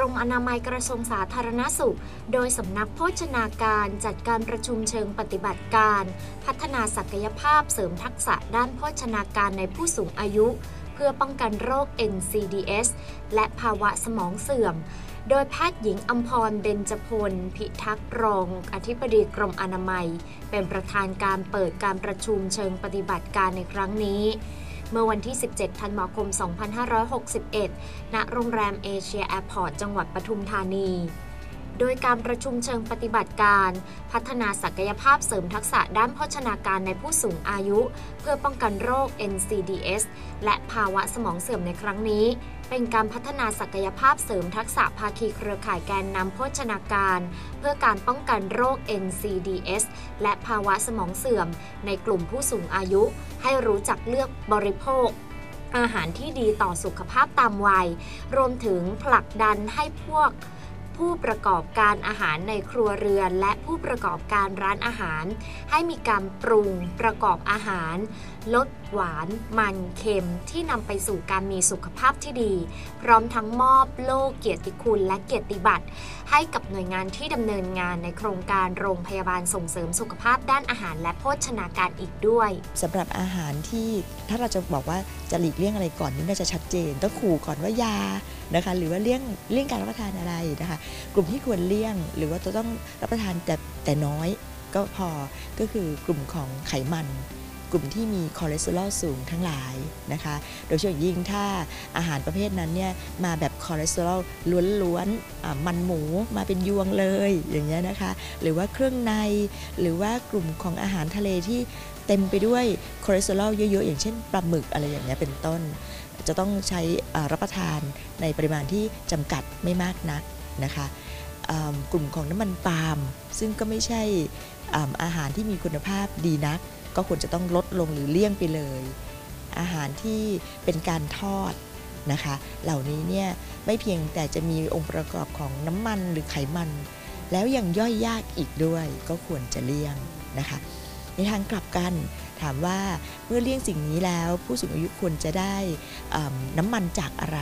รมอนามัยกระทรวงสาธารณสุข โดยสำนักโภชนาการจัดการประชุมเชิงปฏิบัติการ พัฒนาศักยภาพเสริมทักษะด้านโภชนาการในผู้สูงอายุ เพื่อป้องกันโรค NCDS และภาวะสมองเสื่อมโดยแพทย์หญิงอัมพร เบญจพล พิทักษ์รอง อธิบดีกรมอนามัย เป็นประธานการเปิดการประชุมเชิงปฏิบัติการในครั้งนี้ เมื่อวันที่ 17 ธันวาคม 2561 ณ โรงแรมเอเชียแอร์พอร์ต จังหวัดปทุมธานี โดยการประชุมเชิงปฏิบัติการ พัฒนาศักยภาพเสริมทักษะด้านโภชนาการในผู้สูงอายุ เพื่อป้องกันโรค NCDS และภาวะสมองเสื่อมในครั้งนี้ เป็นการพัฒนาศักยภาพเสริมทักษะภาคีเครือข่ายแกนนำโภชนาการ เพื่อการป้องกันโรค NCDS และภาวะสมองเสื่อม ในกลุ่มผู้สูงอายุ ให้รู้จักเลือกบริโภคอาหารที่ดีต่อสุขภาพตามวัย รวมถึงผลักดันให้พวก ผู้ประกอบการอาหารในครัวเรือน และผู้ประกอบการร้านอาหาร ให้มีการปรุงประกอบอาหาร ลดหวาน มันเค็มที่นำไปสู่การมีสุขภาพที่ดี พร้อมทั้งมอบโล่เกียรติคุณและเกียรติบัตร ให้กับหน่วยงานที่ดำเนินงานในโครงการโรงพยาบาลส่งเสริมสุขภาพด้านอาหารและโภชนาการอีกด้วยสำหรับอาหารที่ถ้าเราจะบอกว่าจะหลีกเลี่ยงอะไรก่อนนี่น่าจะชัดเจน ต้องขู่ก่อนว่าอย่านะคะ หรือว่าเลี่ยงเลี่ยงการรับประทานอะไรนะคะกลุ่มที่ควรเลี่ยง หรือว่าจะต้องรับประทานแต่แต่น้อยก็พอก็คือกลุ่มของไขมัน กลุ่มที่มีคอเลสเตอรอลสูงทั้งหลายนะคะ โดยเฉพาะยิ่งถ้าอาหารประเภทนั้นเนี่ยมาแบบคอเลสเตอรอลล้วนๆมันหมูมาเป็นยวงเลยอย่างเงี้ยนะคะ หรือว่าเครื่องในหรือว่ากลุ่มของอาหารทะเลที่เต็มไปด้วยคอเลสเตอรอลเยอะๆ อย่างเช่นปลาหมึกอะไรอย่างเงี้ยเป็นต้น จะต้องใช้รับประทานในปริมาณที่จำกัดไม่มากนัก นะคะกลุ่มของน้ำมันปาล์มซึ่งก็ไม่ใช่อาหารที่มีคุณภาพดีนัก ก็ควรจะต้องลดลงหรือเลี่ยงไปเลย อาหารที่เป็นการทอดนะคะ เหล่านี้เนี่ยไม่เพียงแต่จะมีองค์ประกอบของน้ำมันหรือไขมัน แล้วยังย่อยยากอีกด้วยก็ควรจะเลี่ยงนะคะ ในทางกลับกันถามว่าเมื่อเลี่ยงสิ่งนี้แล้ว ผู้สูงอายุควรจะได้น้ำมันจากอะไร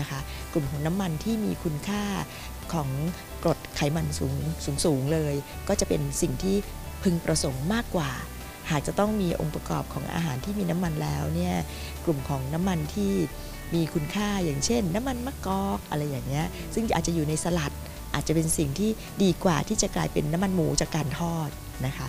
นะคะ กลุ่มของน้ำมันที่มีคุณค่าของกรดไขมันสูงสูงสูงเลย ก็จะเป็นสิ่งที่พึงประสงค์มากกว่า หากจะต้องมีองค์ประกอบของอาหารที่มีน้ำมันแล้วเนี่ยกลุ่มของน้ำมันที่มีคุณค่าอย่างเช่น น้ำมันมะกอกอะไรอย่างเงี้ยซึ่งอาจจะอยู่ในสลัดอาจจะเป็นสิ่งที่ดีกว่าที่จะกลายเป็นน้ำมันหมูจากการทอดนะคะ